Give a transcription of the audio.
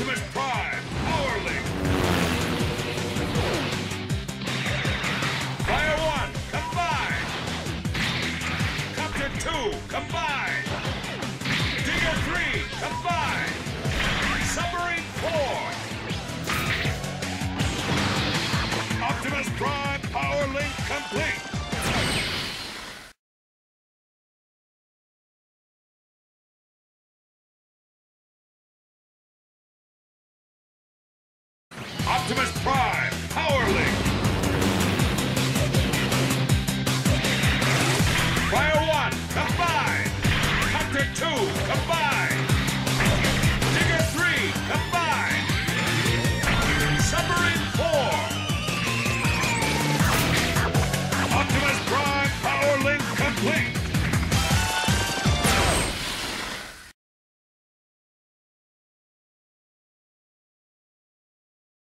Optimus Prime, Power Link. Fire 1, combine. Copter 2, combine. Digger 3, combine. Submarine 4. Optimus Prime, Power Link complete. Optimus Prime, Power Link.